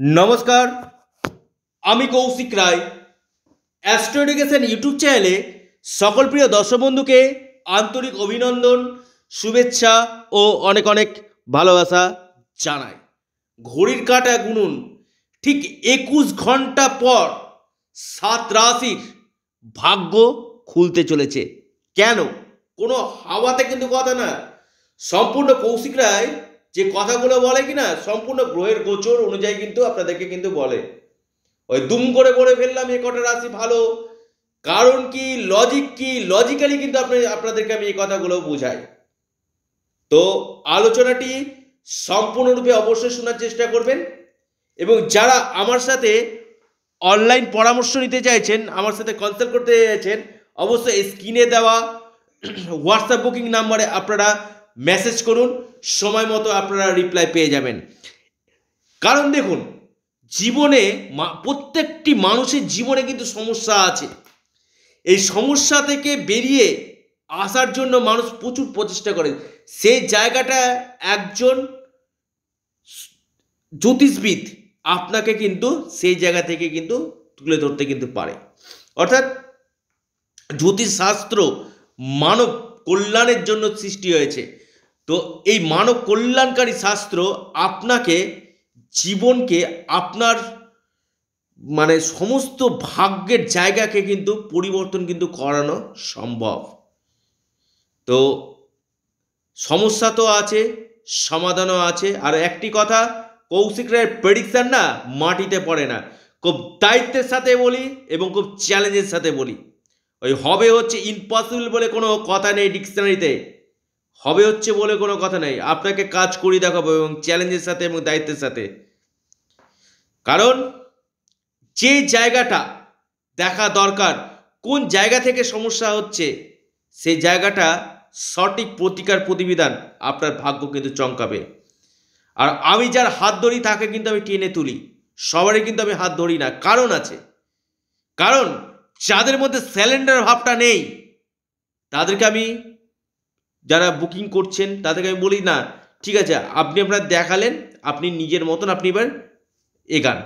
নমস্কার, আমি Kaushik Roy. Astro education YouTube চ্যানেলে সকল প্রিয় দর্শক বন্ধুকে আন্তরিক অভিনন্দন, শুভেচ্ছা ও অনেক অনেক ভালোবাসা জানাই। ঘড়ির কাটা গুনুন, ঠিক একুশ ঘণ্টা পর সাত রাশির ভাগ্য খুলতে চলেছে। কেন? কোনো হাওয়াতে কিন্তু কথা না সম্পূর্ণ কৌশিক রায় যে কথাগুলো বলে কিনা সম্পূর্ণ গ্রহের গোচর অনুযায়ী কিন্তু আপনাদেরকে কিন্তু বলে। ওই দুম করে বলে ফেললাম এ কটা রাশি ভালো। কারণ কি লজিক কি? লজিক্যালি কিন্তু আপনি, আপনাদেরকে আমি এই কথাগুলো বোঝাই। তো আলোচনাটি সম্পূর্ণরূপে অবশ্যই শোনার চেষ্টা করবেন। এবং যারা আমার সাথে অনলাইন পরামর্শ নিতে চাইছেন, আমার সাথে কনসাল্ট করতে চাইছেন, অবশ্যই স্ক্রিনে দেওয়া হোয়াটসঅ্যাপ বুকিং নাম্বারে আপনারা মেসেজ করুন। সময় মতো আপনারা রিপ্লাই পেয়ে যাবেন। কারণ দেখুন, জীবনে প্রত্যেকটি মানুষের জীবনে কিন্তু সমস্যা আছে। এই সমস্যা থেকে বেরিয়ে আসার জন্য মানুষ প্রচুর প্রচেষ্টা করে। সেই জায়গাটা একজন জ্যোতিষবিদ আপনাকে কিন্তু সেই জায়গা থেকে কিন্তু তুলে ধরতে কিন্তু পারে। অর্থাৎ জ্যোতিষশাস্ত্র মানব কল্যাণের জন্য সৃষ্টি হয়েছে। তো এই মানব কল্যাণকারী শাস্ত্র আপনাকে জীবনকে আপনার মানে সমস্ত ভাগ্যের জায়গাকে কিন্তু পরিবর্তন কিন্তু করানো সম্ভব। তো সমস্যা তো আছে, সমাধানও আছে। আর একটি কথা, কৌশিক রায়ের প্রেডিকশন না মাটিতে পড়ে না। খুব দায়িত্বের সাথে বলি এবং খুব চ্যালেঞ্জের সাথে বলি। ওই হবে হচ্ছে ইম্পসিবল বলে কোনো কথা নেই ডিকশনারিতে হবে হচ্ছে বলে কোনো কথা নেই। আপনাকে কাজ করি দেখাবো এবং চ্যালেঞ্জের সাথে এবং দায়িত্বের সাথে। কারণ যে জায়গাটা দেখা দরকার, কোন জায়গা থেকে সমস্যা হচ্ছে, সেই জায়গাটা সঠিক প্রতিকার প্রতিবিধান আপনার ভাগ্য কিন্তু চমকাবে। আর আমি যার হাত ধরি তাকে কিন্তু আমি টেনে তুলি। সবারই কিন্তু আমি হাত ধরি না। কারণ আছে। কারণ যাদের মধ্যে স্যালেন্ডার ভাবটা নেই, তাদেরকে আমি যারা বুকিং করছেন, তাদেরকে আমি বলি, না, ঠিক আছে, আপনি আপনার দেখালেন, আপনি নিজের মতন আপনি এবার এগান।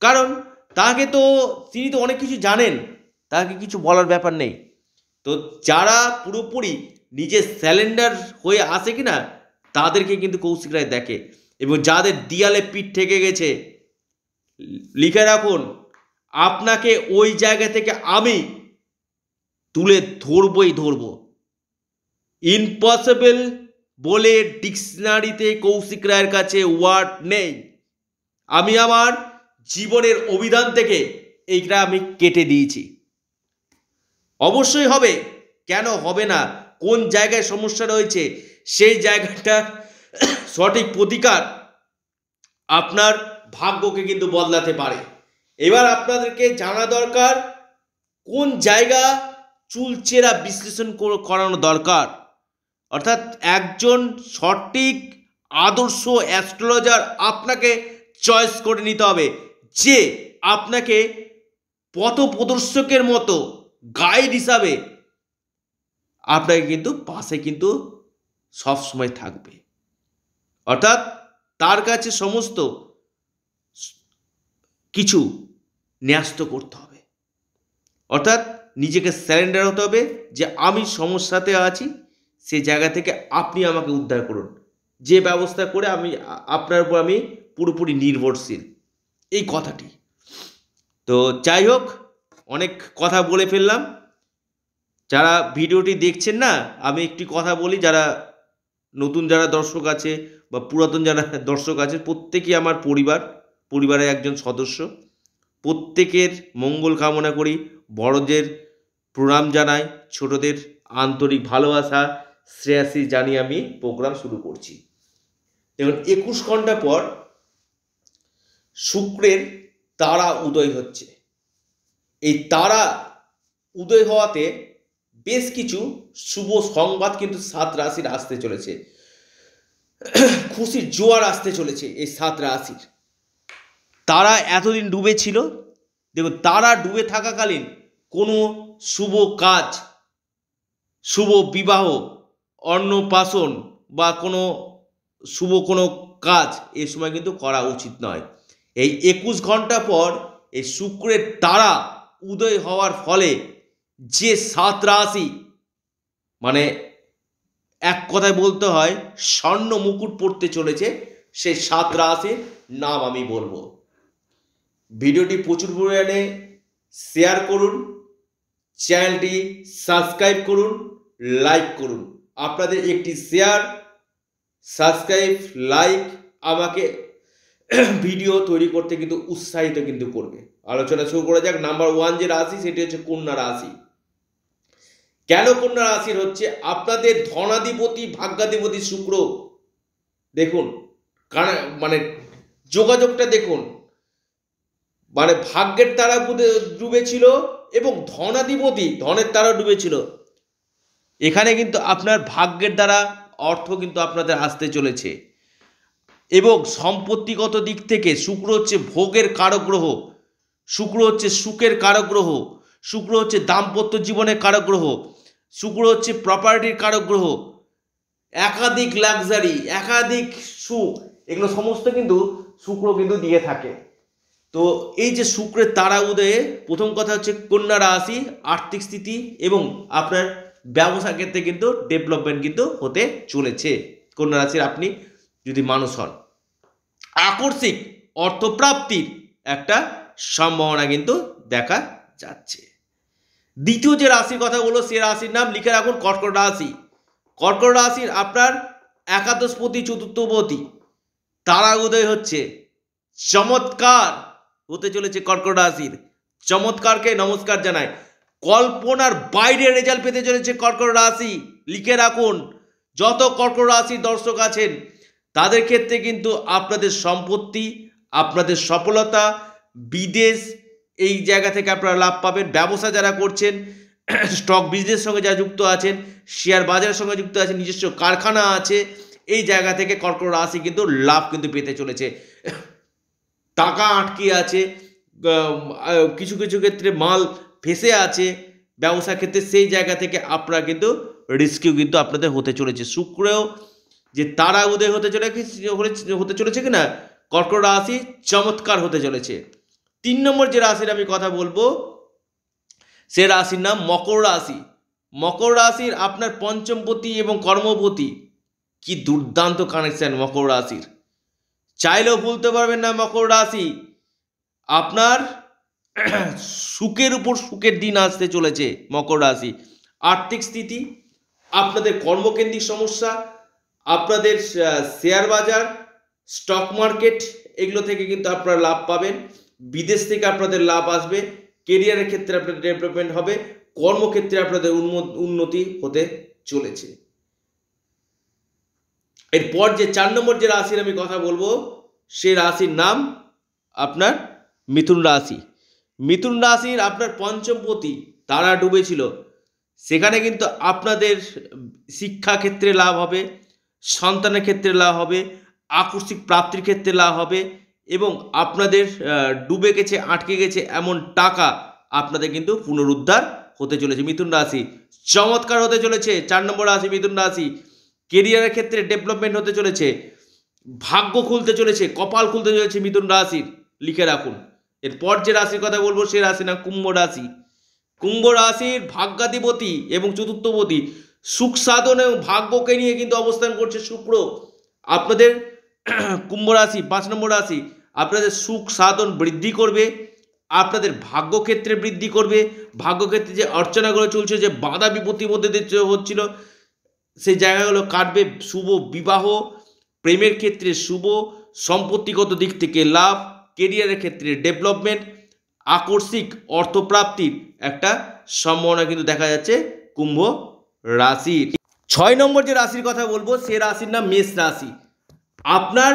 কারণ তাকে তো, তিনি তো অনেক কিছু জানেন, তাকে কিছু বলার ব্যাপার নেই। তো যারা পুরোপুরি নিজের স্যালেন্ডার হয়ে আসে কি না তাদেরকে কিন্তু কৌশিক রায় দেখে এবং যাদের দিয়ালে পিঠ থেকে গেছে, লিখে রাখুন, আপনাকে ওই জায়গা থেকে আমি তুলে ধরবই ধরবো। ইম্পসিবল বলে ডিকশনারিতে কৌশিক রায়ের কাছে ওয়ার্ড নেই। আমি আমার জীবনের অভিধান থেকে এইটা আমি কেটে দিয়েছি। অবশ্যই হবে, কেন হবে না, কোন জায়গায় সমস্যা রয়েছে, সেই জায়গাটার সঠিক প্রতিকার আপনার ভাগ্যকে কিন্তু বদলাতে পারে। এবার আপনাদেরকে জানা দরকার, কোন জায়গা চুলচেরা বিশ্লেষণ কর- করানো দরকার? অর্থাৎ একজন সঠিক আদর্শ অ্যাস্ট্রোলজার আপনাকে চয়েস করে নিতে হবে যে আপনাকে পথ প্রদর্শকের মতো গাইড হিসাবে আপনাকে কিন্তু পাশে কিন্তু সব সময় থাকবে। অর্থাৎ তার কাছে সমস্ত কিছু ন্যস্ত করতে হবে। অর্থাৎ নিজেকে স্যারেন্ডার হতে হবে যে আমি সমস্যাতে আছি সে জায়গা থেকে আপনি আমাকে উদ্ধার করুন। যে ব্যবস্থা করে আমি, আপনার উপর আমি পুরোপুরি নির্ভরশীল। এই কথাটি। তো যাই হোক, অনেক কথা বলে ফেললাম। যারা ভিডিওটি দেখছেন না, আমি একটি কথা বলি, যারা নতুন যারা দর্শক আছে বা পুরাতন যারা দর্শক আছে, প্রত্যেকেই আমার পরিবার, পরিবারের একজন সদস্য। প্রত্যেকের মঙ্গল কামনা করি। বড়দের প্রণাম জানাই, ছোটদের আন্তরিক ভালোবাসা শ্রেয়াসী জানিয়ে আমি প্রোগ্রাম শুরু করছি। দেখুন, একুশ ঘণ্টা পর শুক্রের তারা উদয় হচ্ছে। এই তারা উদয় হওয়াতে বেশ কিছু শুভ সংবাদ কিন্তু সাত রাশির আসতে চলেছে। খুশির জোয়ার আসতে চলেছে এই সাত রাশির। তারা এতদিন ডুবে ছিল দেখুন, তারা ডুবে থাকাকালীন কোনো শুভ কাজ, শুভ বিবাহ অন্নপ্রাশন বা কোনো শুভ কোনো কাজ এ সময় কিন্তু করা উচিত নয়। এই একুশ ঘণ্টা পর এই শুক্রের তারা উদয় হওয়ার ফলে যে সাত রাশি মানে এক কথায় বলতে হয় স্বর্ণ মুকুট পড়তে চলেছে সেই সাত রাশির নাম আমি বলব। ভিডিওটি প্রচুর পরিমাণে শেয়ার করুন, চ্যানেলটি সাবস্ক্রাইব করুন, লাইক করুন। আপনাদের একটি শেয়ার সাবস্ক্রাইব লাইক আমাকে ভিডিও তৈরি করতে কিন্তু উৎসাহিত কিন্তু করবে। আলোচনা শুরু করা যাক। নাম্বার ওয়ান যে রাশি, সেটি হচ্ছে কন্যা রাশি। কেন কন্যা রাশির হচ্ছে? আপনাদের ধনাধিপতি, ভাগ্যাধিপতি শুক্র। দেখুন মানে যোগাযোগটা দেখুন। মানে ভাগ্যের তারা ডুবেছিল এবং ধনাধিপতি, ধনের তারা ডুবেছিল। এখানে কিন্তু আপনার ভাগ্যের দ্বারা অর্থ কিন্তু আপনাদের আসতে চলেছে। এবং সম্পত্তিগত দিক থেকে শুক্র হচ্ছে ভোগের কারগ্রহ, শুক্র হচ্ছে সুখের কারগ্রহ, শুক্র হচ্ছে দাম্পত্য জীবনের কারগ্রহ, শুক্র হচ্ছে প্রপার্টির কারক গ্রহ একাধিক লাক্সারি একাধিক সুখ, এগুলো সমস্ত কিন্তু শুক্র কিন্তু দিয়ে থাকে। তো এই যে শুক্রের তারা উদয়ে প্রথম কথা হচ্ছে কন্যা রাশি, আর্থিক স্থিতি এবং আপনার ব্যবসা ক্ষেত্রে কিন্তু ডেভেলপমেন্ট কিন্তু হতে চলেছে। কন্যা রাশির আপনি যদি মানুষ হন আকস্মিক অর্থপ্রাপ্তির একটা সম্ভাবনা কিন্তু দেখা যাচ্ছে। দ্বিতীয় যে রাশির কথা বলব সে রাশির নাম লিখে রাখুন, কর্কট রাশি। কর্কট রাশির আপনার একাদশপতি, চতুর্থপতি, তারা উদয় হচ্ছে। চমৎকার হতে চলেছে কর্কট রাশির। চমৎকারকে নমস্কার জানায়। কল্পনার বাইরে রেজাল্ট পেতে চলেছে কর্কট রাশি। লিখে রাখুন, যত কর্কট রাশির দর্শক আছেন, তাদের ক্ষেত্রে কিন্তু আপনাদের সম্পত্তি, আপনাদের সফলতা, বিদেশ, এই জায়গা থেকে আপনারা লাভ পাবেন। ব্যবসা যারা করছেন, স্টক বিজনেস সঙ্গে যারা যুক্ত আছেন, শেয়ার বাজারের সঙ্গে যুক্ত আছেন, নিজস্ব কারখানা আছে, এই জায়গা থেকে কর্কট রাশি কিন্তু লাভ কিন্তু পেতে চলেছে। টাকা আটকে আছে কিছু কিছু ক্ষেত্রে মাল ফেসে আছে, ব্যবসা ক্ষেত্রে সেই জায়গা থেকে আপনারা কিন্তু রিস্কিউ কিন্তু আপনাদের হতে চলেছে। শুক্রেও যে তারা উদয় হতে চলে হতে চলেছে কি না কর্কট রাশি চমৎকার হতে চলেছে। তিন নম্বর যে রাশির আমি কথা বলব, সে রাশির নাম মকর রাশি। মকর রাশির আপনার পঞ্চমপতি এবং কর্মপতি, কি দুর্দান্ত কানেকশন মকর রাশির। চাইলেও ভুলতে পারবেন না মকর রাশি। আপনার সুখের উপর সুখের দিন আসতে চলেছে মকর রাশি। আর্থিক স্থিতি, আপনাদের কর্মকেন্দ্রিক সমস্যা, আপনাদের শেয়ার বাজার স্টক মার্কেট এগুলো থেকে কিন্তু আপনারা লাভ পাবেন। বিদেশ থেকে আপনাদের লাভ আসবে। কেরিয়ারের ক্ষেত্রে আপনাদের ডেভেলপমেন্ট হবে। কর্মক্ষেত্রে আপনাদের উন্নতি হতে চলেছে। এরপর যে চার নম্বর যে রাশির আমি কথা বলব, সে রাশির নাম আপনার মিথুন রাশি। মিথুন রাশির আপনার পঞ্চমপতি তারা ডুবেছিল। সেখানে কিন্তু আপনাদের শিক্ষা ক্ষেত্রে লাভ হবে, সন্তানের ক্ষেত্রে লাভ হবে, আকস্মিক প্রাপ্তির ক্ষেত্রে লাভ হবে এবং আপনাদের ডুবে গেছে, আটকে গেছে এমন টাকা আপনাদের কিন্তু পুনরুদ্ধার হতে চলেছে মিথুন রাশি। চমৎকার হতে চলেছে, চার নম্বর রাশি মিথুন রাশি। কেরিয়ারের ক্ষেত্রে ডেভেলপমেন্ট হতে চলেছে, ভাগ্য খুলতে চলেছে, কপাল খুলতে চলেছে মিথুন রাশির। লিখে রাখুন। এরপর যে রাশির কথা বলব, সে রাশি না কুম্ভ রাশি। কুম্ভ রাশির ভাগ্যাধিপতি এবং চতুর্থপতি সুখ সাধন এবং ভাগ্যকে নিয়ে কিন্তু অবস্থান করছে শুক্র। আপনাদের কুম্ভ রাশি, পাঁচ নম্বর রাশি, আপনাদের সুখ সাধন বৃদ্ধি করবে, আপনাদের ভাগ্যক্ষেত্রে বৃদ্ধি করবে, ভাগ্যক্ষেত্রে যে অর্চনাগুলো চলছে, যে বাধা বিপত্তির মধ্যে হচ্ছিল সেই জায়গাগুলো কাটবে শুভ বিবাহ, প্রেমের ক্ষেত্রে শুভ, সম্পত্তিগত দিক থেকে লাভ কেরিয়ারের ক্ষেত্রে ডেভেলপমেন্ট আকস্মিক অর্থপ্রাপ্তির একটা সম্ভাবনা কিন্তু দেখা যাচ্ছে কুম্ভ রাশির। ছয় নম্বর যে রাশির কথা বলব, সে রাশির নাম মেষ রাশি। আপনার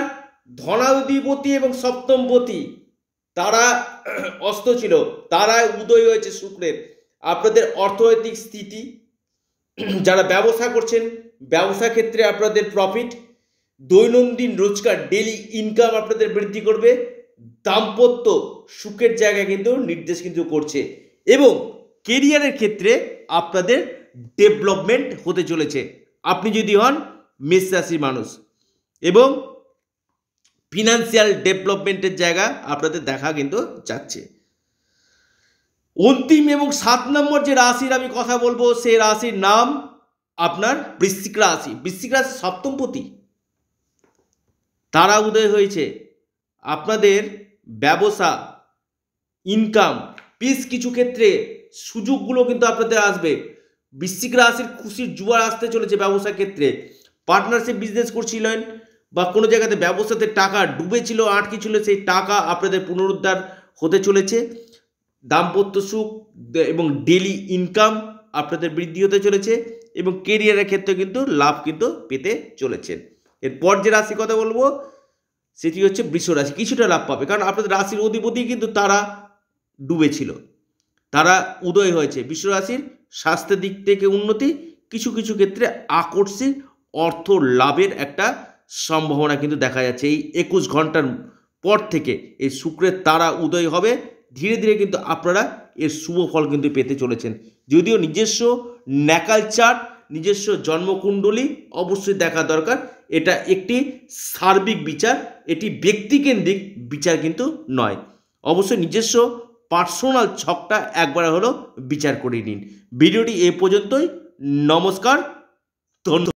ধনাধিপতি এবং সপ্তমপতি, তারা অস্ত ছিল, তারাই উদয় হয়েছে শুক্রের। আপনাদের অর্থনৈতিক স্থিতি, যারা ব্যবসা করছেন, ব্যবসা ক্ষেত্রে আপনাদের প্রফিট দৈনন্দিন রোজগার ডেলি ইনকাম আপনাদের বৃদ্ধি করবে। দাম্পত্য সুখের জায়গা কিন্তু নির্দেশ কিন্তু করছে এবং কেরিয়ারের ক্ষেত্রে আপনাদের ডেভেলপমেন্ট হতে চলেছে। আপনি যদি হন মেষ রাশির মানুষ এবং ফিনান্সিয়াল ডেভেলপমেন্টের জায়গা আপনাদের দেখা কিন্তু যাচ্ছে। অন্তিম এবং সাত নম্বর যে রাশির আমি কথা বলব, সেই রাশির নাম আপনার বৃশ্চিক রাশি। বৃশ্চিক রাশি সপ্তমপতি তারা উদয় হয়েছে। আপনাদের ব্যবসা ইনকাম বেশ কিছু ক্ষেত্রে সুযোগগুলো কিন্তু আপনাদের আসবে। বৃশ্চিক রাশির খুশির জুয়ার আসতে চলেছে ব্যবসা ক্ষেত্রে। পার্টনারশিপ বিজনেস করছিলেন বা কোনো জায়গাতে ব্যবসাতে টাকা ডুবেছিল, আটকে ছিল, সেই টাকা আপনাদের পুনরুদ্ধার হতে চলেছে। দাম্পত্য সুখ এবং ডেলি ইনকাম আপনাদের বৃদ্ধি হতে চলেছে এবং কেরিয়ারের ক্ষেত্রে কিন্তু লাভ কিন্তু পেতে চলেছেন এরপর যে রাশি কথা বলব সেটি হচ্ছে বৃষ রাশি। কিছুটা লাভ পাবে। কারণ আপনাদের রাশির অধিপতি কিন্তু তারা ডুবেছিল তারা উদয় হয়েছে। বিশ্ব রাশির স্বাস্থ্যের দিক থেকে উন্নতি, কিছু কিছু ক্ষেত্রে আকর্ষিক অর্থ লাভের একটা সম্ভাবনা কিন্তু দেখা যাচ্ছে। এই একুশ ঘণ্টার পর থেকে এই শুক্রের তারা উদয় হবে। ধীরে ধীরে কিন্তু আপনারা এর শুভ ফল কিন্তু পেতে চলেছেন। যদিও নিজস্ব ন্যাকাল চার্ট, নিজস্ব জন্মকুণ্ডলী অবশ্যই দেখা দরকার। এটা একটি সার্বিক বিচার। এটি ব্যক্তিকেন্দ্রিক বিচার কিন্তু নয়। অবশ্যই নিজস্ব পার্সোনাল ছকটা একবার হলো বিচার করে নিন। ভিডিওটি এ পর্যন্তই। নমস্কার। ধন্যবাদ।